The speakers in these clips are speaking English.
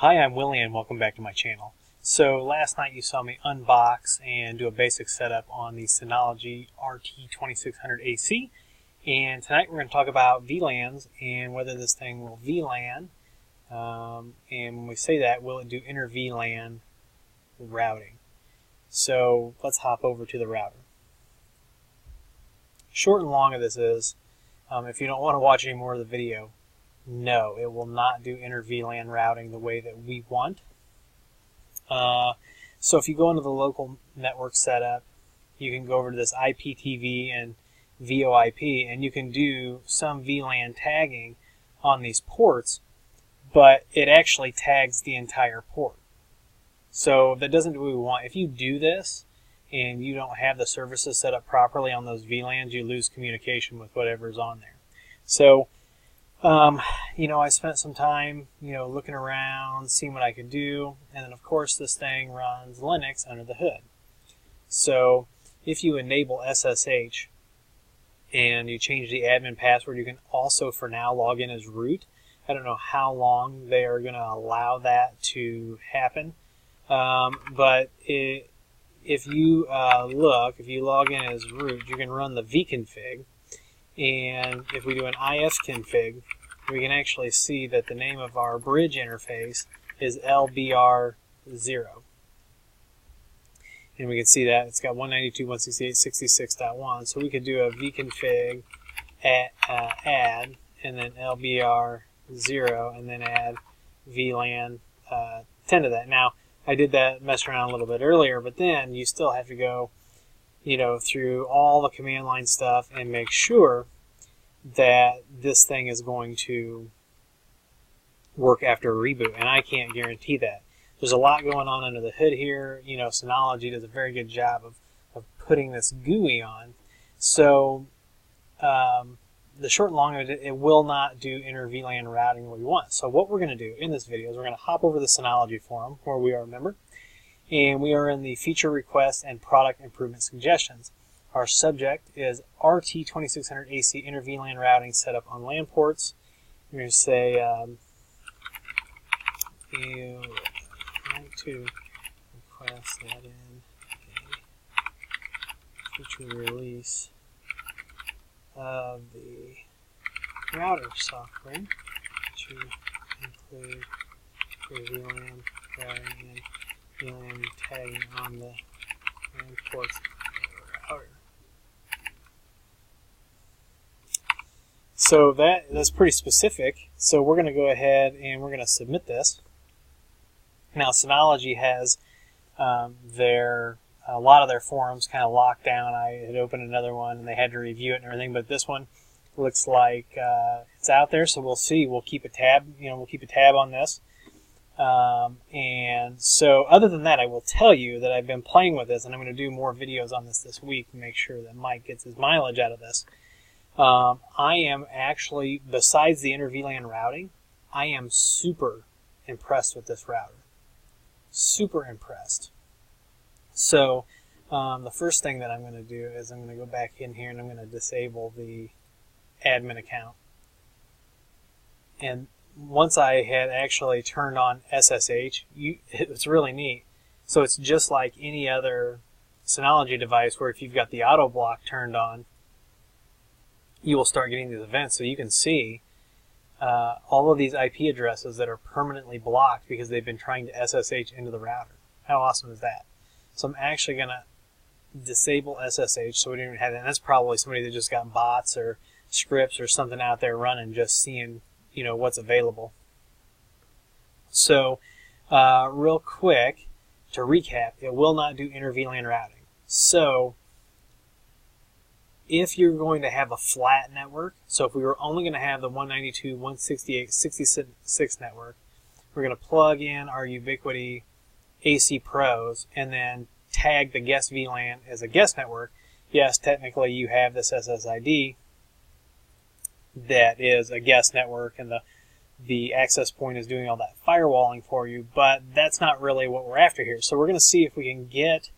Hi, I'm Willie and welcome back to my channel. So last night you saw me unbox and do a basic setup on the Synology RT2600AC and tonight we're going to talk about VLANs and whether this thing will VLAN um, and when we say that, will it do inter VLAN routing? So let's hop over to the router. Short and long of this is, um, if you don't want to watch any more of the video, no, it will not do inter VLAN routing the way that we want. Uh, so if you go into the local network setup, you can go over to this IPTV and VoIP, and you can do some VLAN tagging on these ports, but it actually tags the entire port. So that doesn't do what we want. If you do this and you don't have the services set up properly on those VLANs, you lose communication with whatever's on there. So um, you know, I spent some time, you know, looking around, seeing what I could do, and then of course this thing runs Linux under the hood. So if you enable SSH and you change the admin password, you can also for now log in as root. I don't know how long they are going to allow that to happen, um, but it, if you uh, look, if you log in as root, you can run the vconfig and if we do an ifconfig, we can actually see that the name of our bridge interface is LBR0. And we can see that it's got 192.168.66.1. So we could do a vconfig add, uh, add and then LBR0 and then add VLAN uh, 10 to that. Now, I did that, mess around a little bit earlier, but then you still have to go you know, through all the command line stuff and make sure that this thing is going to work after a reboot. And I can't guarantee that. There's a lot going on under the hood here. You know, Synology does a very good job of, of putting this GUI on. So, um, the short and long of it, it will not do inter VLAN routing way we want. So what we're going to do in this video is we're going to hop over to the Synology forum where we are a member and we are in the feature request and product improvement suggestions. Our subject is RT2600AC inter VLAN routing setup on LAN ports. We're going to say um, you like to request that in a feature release of the router software to include VLAN routing and and tagging on the ports router. So that that's pretty specific. So we're going to go ahead and we're going to submit this. Now Synology has um, their a lot of their forums kind of locked down. I had opened another one and they had to review it and everything, but this one looks like uh, it's out there. So we'll see. We'll keep a tab. You know, we'll keep a tab on this. Um, and so, other than that, I will tell you that I've been playing with this, and I'm going to do more videos on this this week to make sure that Mike gets his mileage out of this. Um, I am actually, besides the inter VLAN routing, I am super impressed with this router. Super impressed. So, um, the first thing that I'm going to do is I'm going to go back in here and I'm going to disable the admin account. And once I had actually turned on SSH, you, it's really neat. So it's just like any other Synology device where if you've got the auto block turned on, you will start getting these events. So you can see uh, all of these IP addresses that are permanently blocked because they've been trying to SSH into the router. How awesome is that? So I'm actually going to disable SSH so we don't even have that. And that's probably somebody that just got bots or scripts or something out there running just seeing you know what's available. So, uh, real quick to recap, it will not do inter VLAN routing. So, if you're going to have a flat network, so if we were only going to have the 192.168.66 network, we're going to plug in our Ubiquiti AC Pros and then tag the guest VLAN as a guest network. Yes, technically you have this SSID, that is a guest network and the the access point is doing all that firewalling for you, but that's not really what we're after here. So we're going to see if we can get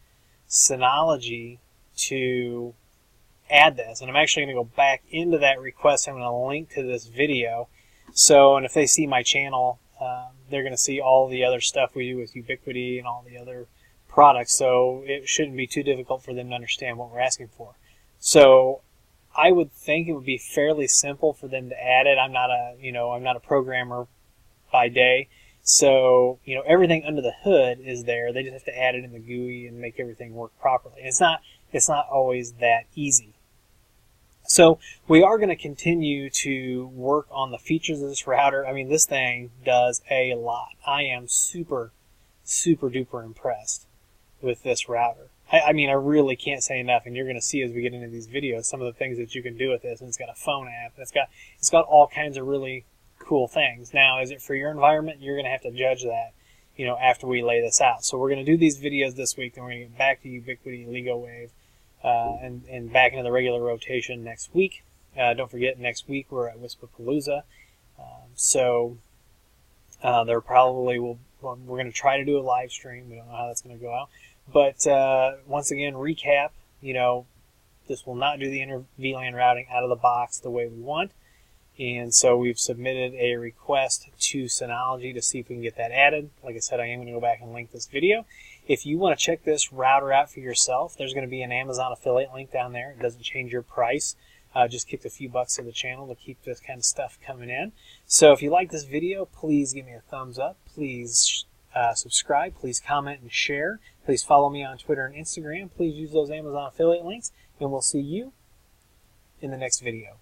Synology to add this. And I'm actually going to go back into that request. I'm going to link to this video. So, and if they see my channel, uh, they're going to see all the other stuff we do with Ubiquiti and all the other products. So it shouldn't be too difficult for them to understand what we're asking for. So I would think it would be fairly simple for them to add it. I'm not a, you know, I'm not a programmer by day. So, you know, everything under the hood is there. They just have to add it in the GUI and make everything work properly. It's not, it's not always that easy. So we are going to continue to work on the features of this router. I mean, this thing does a lot. I am super, super duper impressed with this router. I, I mean, I really can't say enough, and you're going to see as we get into these videos some of the things that you can do with this. And it's got a phone app. And it's got it's got all kinds of really cool things. Now, is it for your environment? You're going to have to judge that, you know, after we lay this out. So we're going to do these videos this week, then we're going to get back to Ubiquiti, LigoWave, uh, and, and back into the regular rotation next week. Uh, don't forget, next week we're at Wispapalooza. Um, so uh, there probably will, we're going to try to do a live stream. We don't know how that's going to go out. But uh, once again, recap, you know, this will not do the inter VLAN routing out of the box the way we want. And so we've submitted a request to Synology to see if we can get that added. Like I said, I am going to go back and link this video. If you want to check this router out for yourself, there's going to be an Amazon affiliate link down there. It doesn't change your price. Uh, just kicked a few bucks to the channel to keep this kind of stuff coming in. So if you like this video, please give me a thumbs up. Please uh, subscribe. Please comment and share. Please follow me on Twitter and Instagram. Please use those Amazon affiliate links. And we'll see you in the next video.